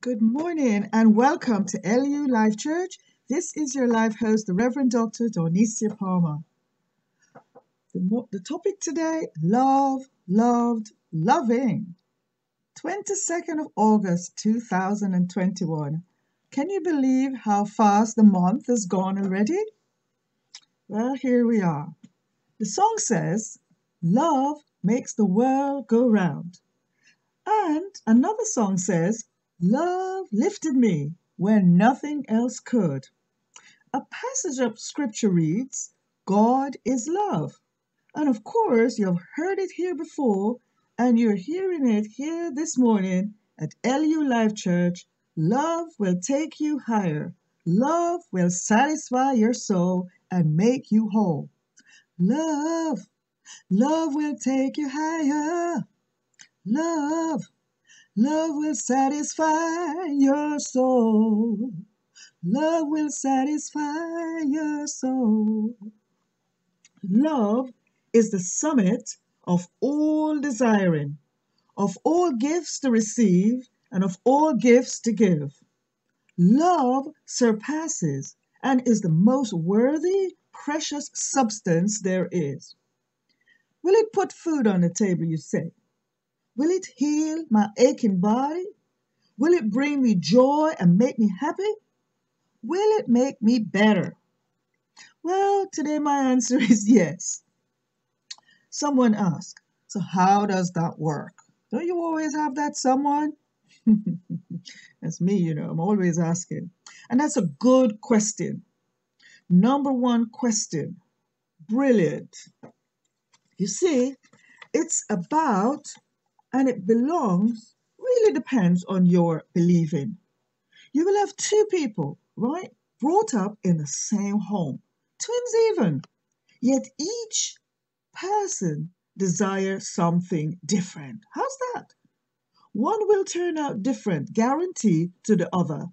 Good morning and welcome to LU Life Church. This is your live host, the Reverend Dr. Dawnecia Palmer. The, the topic today love, loved, loving. 22nd of August 2021. Can you believe how fast the month has gone already? Well, here we are. The song says, Love makes the world go round. And another song says, Love lifted me when nothing else could. A passage of scripture reads, God is love. And of course, you've heard it here before, and you're hearing it here this morning at LU Life Church. Love will take you higher. Love will satisfy your soul and make you whole. Love, love will take you higher. Love, love will satisfy your soul. Love will satisfy your soul. Love is the summit of all desiring, of all gifts to receive, and of all gifts to give. Love surpasses and is the most worthy, precious substance there is. Will it put food on the table, you say? Will it heal my aching body? Will it bring me joy and make me happy? Will it make me better? Well, today my answer is yes. Someone asked, So, how does that work? Don't you always have that someone? that's me, you know, I'm always asking. And that's a good question. Number one question. Brilliant. You see, it's about and it belongs, really depends on your believing. You will have two people, right, brought up in the same home, twins even, yet each person desires something different. How's that? One will turn out different, guaranteed to the other.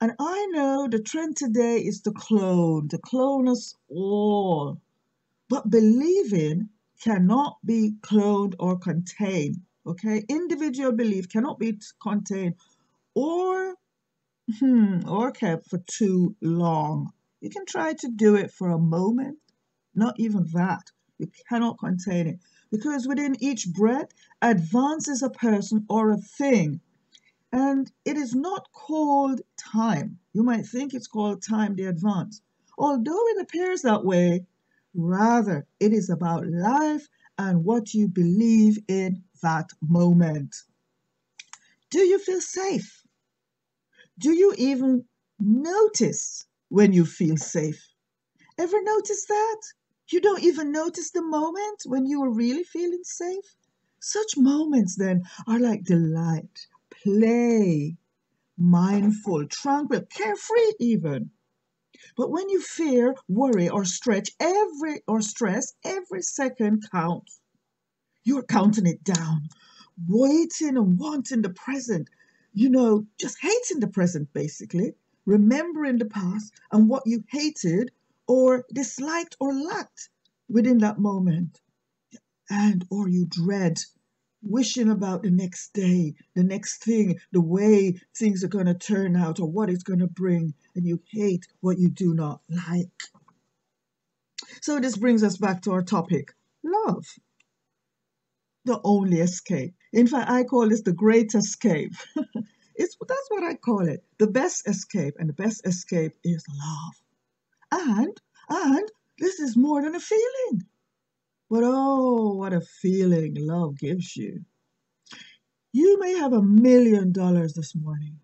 And I know the trend today is to clone, to clone us all. But believing cannot be cloned or contained. Okay, individual belief cannot be contained or hmm, or kept for too long. You can try to do it for a moment, not even that. You cannot contain it because within each breath advances a person or a thing. And it is not called time. You might think it's called time the advance. Although it appears that way, rather it is about life and what you believe in that moment. Do you feel safe? Do you even notice when you feel safe? Ever notice that? You don't even notice the moment when you are really feeling safe? Such moments then are like delight, play, mindful, tranquil, carefree even. But when you fear, worry, or stretch every or stress, every second counts. You're counting it down, waiting and wanting the present. You know, just hating the present basically, remembering the past and what you hated or disliked or lacked within that moment. And or you dread wishing about the next day, the next thing, the way things are going to turn out or what it's going to bring, and you hate what you do not like. So, this brings us back to our topic love, the only escape. In fact, I call this the great escape. it's, that's what I call it the best escape, and the best escape is love. And, and this is more than a feeling. But oh, what a feeling love gives you. You may have a million dollars this morning,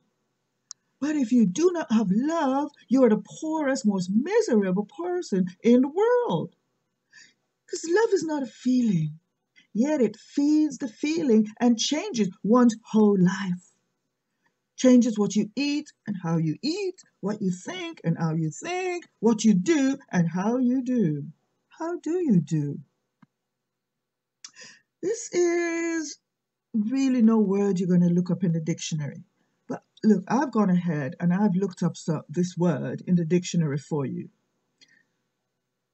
but if you do not have love, you are the poorest, most miserable person in the world. Because love is not a feeling, yet it feeds the feeling and changes one's whole life. Changes what you eat and how you eat, what you think and how you think, what you do and how you do. How do you do? This is really no word you're going to look up in the dictionary. But look, I've gone ahead and I've looked up this word in the dictionary for you.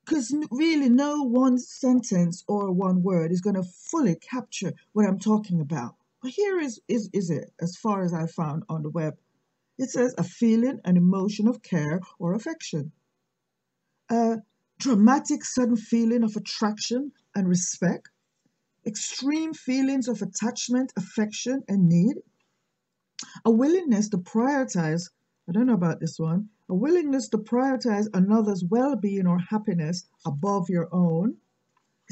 Because really, no one sentence or one word is going to fully capture what I'm talking about. But here is, is, is it, as far as I found on the web. It says a feeling, an emotion of care or affection. A dramatic, sudden feeling of attraction and respect. Extreme feelings of attachment, affection, and need. A willingness to prioritize, I don't know about this one, a willingness to prioritize another's well being or happiness above your own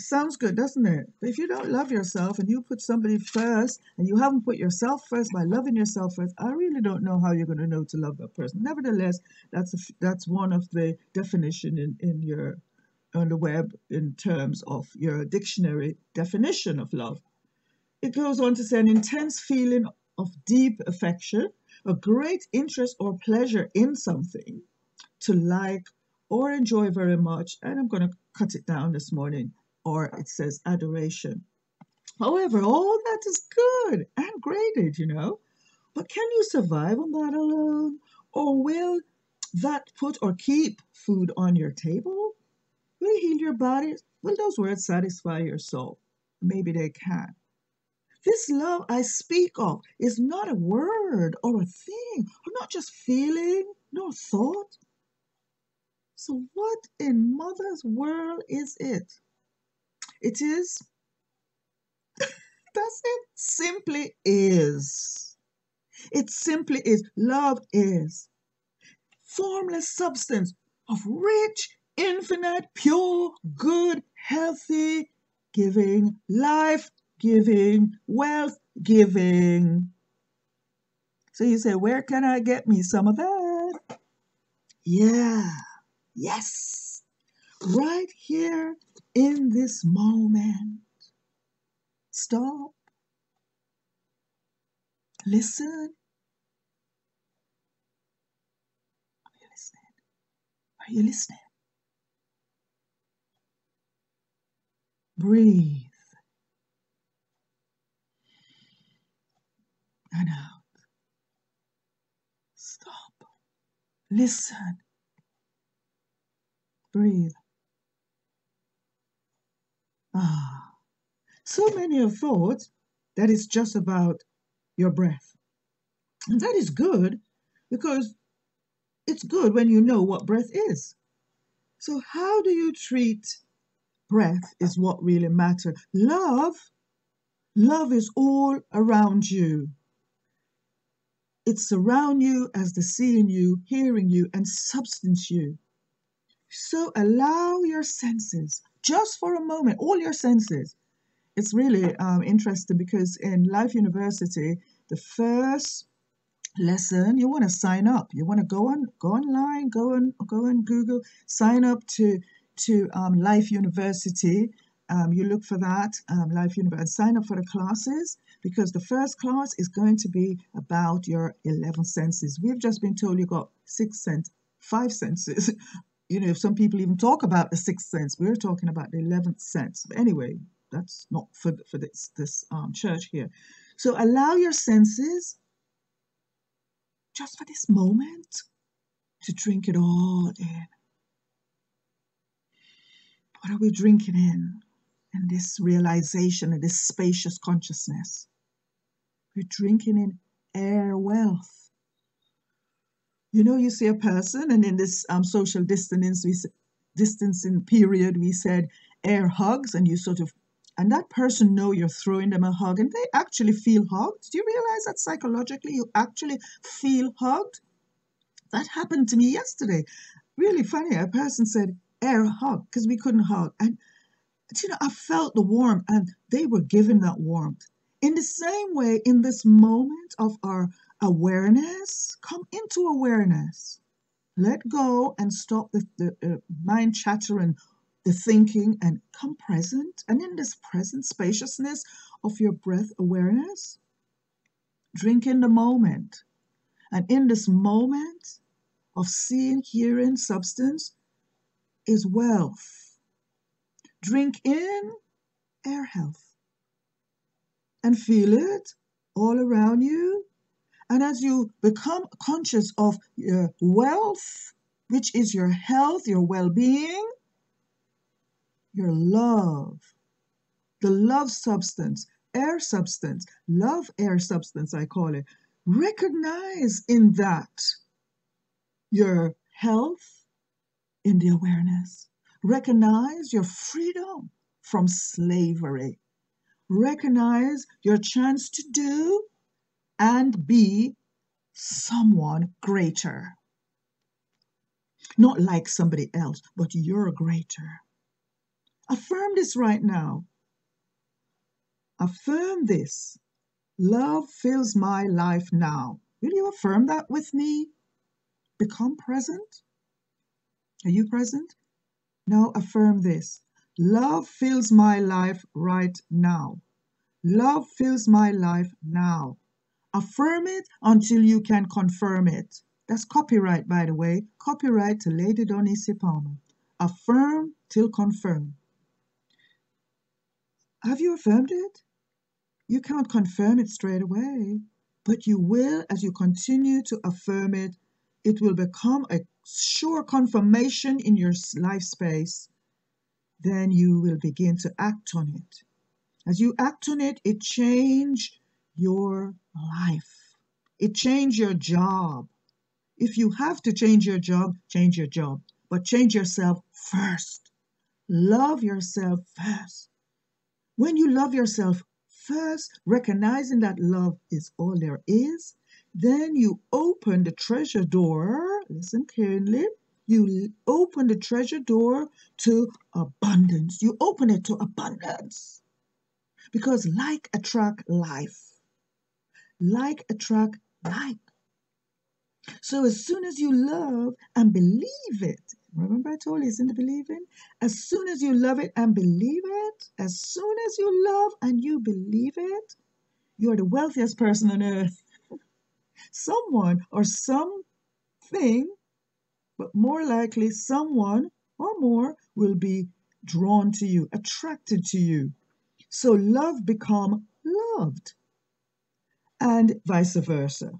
sounds good, doesn't it? But if you don't love yourself and you put somebody first and you haven't put yourself first by loving yourself first, I really don't know how you're going to know to love that person. Nevertheless, that's a, that's one of the definition in, in your on the web in terms of your dictionary definition of love. It goes on to say an intense feeling of deep affection, a great interest or pleasure in something, to like or enjoy very much. And I'm going to cut it down this morning or it says adoration. However, all that is good and graded, you know. But can you survive on that alone? Or will that put or keep food on your table? Will heal your body? Will those words satisfy your soul? Maybe they can. This love I speak of is not a word or a thing, or not just feeling nor thought. So, what in mother's world is it? It is, that's it, simply is. It simply is. Love is formless substance of rich, infinite, pure, good, healthy, giving, life giving, wealth giving. So you say, where can I get me some of that? Yeah, yes, right here in this moment. Stop. Listen. Are you listening? Are you listening? Breathe. And out. Stop. Listen. Breathe. Ah, so many have thought that it's just about your breath. And that is good because it's good when you know what breath is. So, how do you treat breath is what really matters. Love, love is all around you. It's around you as the seeing you, hearing you, and substance you. So allow your senses, just for a moment, all your senses. It's really um, interesting because in Life Universecity, the first lesson you want to sign up. You want to go on, go online, go on, go on Google, sign up to to um, Life Universecity. Um, you look for that um, Life Universecity, sign up for the classes because the first class is going to be about your 11 senses. We've just been told you got six sense, five senses, you know, if some people even talk about the sixth sense. We're talking about the eleventh sense. But anyway, that's not for for this this um, church here. So allow your senses, just for this moment, to drink it all in. What are we drinking in? In this realization, in this spacious consciousness. We're drinking in air wealth you know, you see a person, and in this um, social distancing, we, distancing period, we said air hugs, and you sort of, and that person know you're throwing them a hug, and they actually feel hugged. Do you realize that psychologically you actually feel hugged? That happened to me yesterday. Really funny. A person said air hug because we couldn't hug, and you know, I felt the warmth, and they were giving that warmth. In the same way, in this moment of our awareness, come into awareness. Let go and stop the, the uh, mind chattering, the thinking, and come present. And in this present spaciousness of your breath awareness, drink in the moment. And in this moment of seeing, hearing, substance is wealth. Drink in air health and feel it all around you and as you become conscious of your wealth, which is your health, your well being, your love, the love substance air substance, love air substance, I call it. Recognize in that your health in the awareness. Recognize your freedom from slavery. Recognize your chance to do and be someone greater. Not like somebody else, but you're greater. Affirm this right now. Affirm this. Love fills my life now. Will you affirm that with me? Become present. Are you present? Now affirm this. Love fills my life right now. Love fills my life now. Affirm it until you can confirm it. That's copyright, by the way. Copyright to Lady Dawnecia Palmer. Affirm till confirm. Have you affirmed it? You can't confirm it straight away, but you will as you continue to affirm it. It will become a sure confirmation in your life space. Then you will begin to act on it. As you act on it, it change your life. It change your job. If you have to change your job, change your job, but change yourself first. Love yourself first. When you love yourself first, recognizing that love is all there is, then you open the treasure door. Listen carefully. You open the treasure door to abundance. You open it to abundance. Because like attract life. Like attract like. So as soon as you love and believe it, Remember I told you it's in the believing? As soon as you love it and believe it, as soon as you love and you believe it, you're the wealthiest person on earth. Someone or something, but more likely someone or more will be drawn to you, attracted to you. So love become loved and vice versa.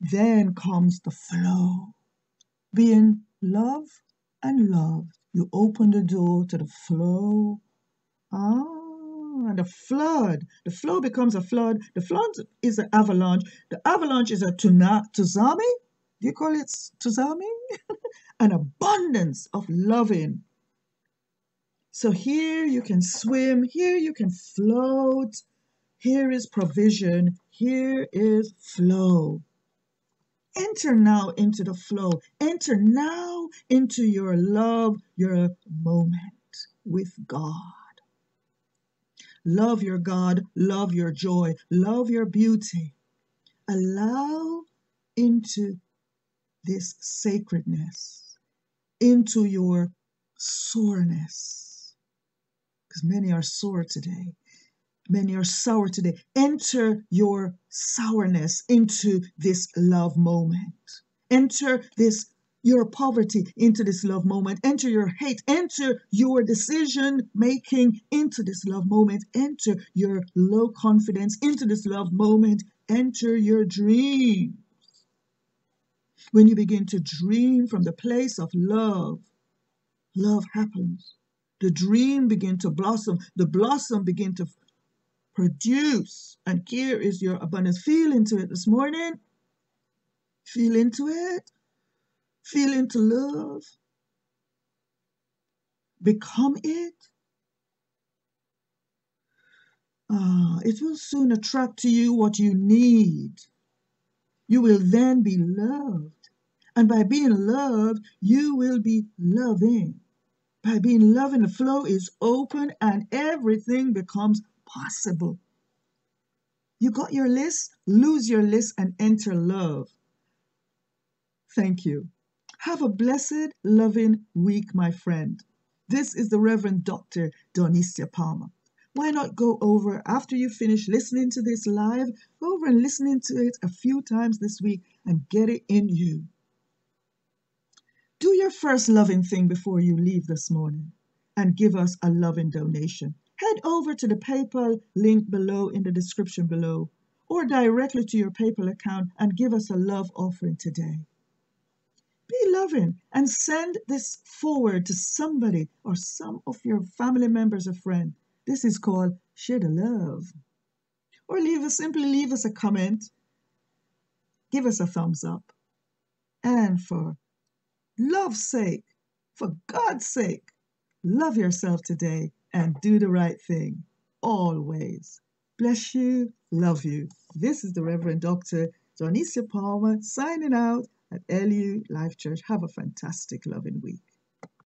Then comes the flow, being love and love. You open the door to the flow. Ah, Ah, the flood. The flow becomes a flood. The flood is an avalanche. The avalanche is a tsunami. Do you call it tsunami? an abundance of loving. So here you can swim. Here you can float. Here is provision. Here is flow. Enter now into the flow. Enter now into your love, your moment with God. Love your God, love your joy, love your beauty. Allow into this sacredness, into your soreness. Because many are sore today. Many are sour today. Enter your sourness into this love moment. Enter this your poverty into this love moment. Enter your hate. Enter your decision making into this love moment. Enter your low confidence into this love moment. Enter your dreams. When you begin to dream from the place of love, love happens. The dream begin to blossom. The blossom begin to produce. And here is your abundance. Feel into it this morning. Feel into it. Feel into love. Become it. Ah, it will soon attract to you what you need. You will then be loved. And by being loved, you will be loving. By being loving, the flow is open and everything becomes possible. You got your list? Lose your list and enter love. Thank you. Have a blessed, loving week, my friend. This is the Reverend Dr. Dawnecia Palmer. Why not go over after you finish listening to this live? Go over and listening to it a few times this week and get it in you. Do your first loving thing before you leave this morning and give us a loving donation head over to the PayPal link below in the description below or directly to your PayPal account and give us a love offering today. Be loving and send this forward to somebody or some of your family members or friends. This is called Share the Love. or leave us simply leave us a comment. Give us a thumbs up. And for love's sake, for God's sake, love yourself today and do the right thing always. Bless you, love you. This is the Reverend Dr. Dawnecia Palmer signing out at LU Life Church. Have a fantastic, loving week.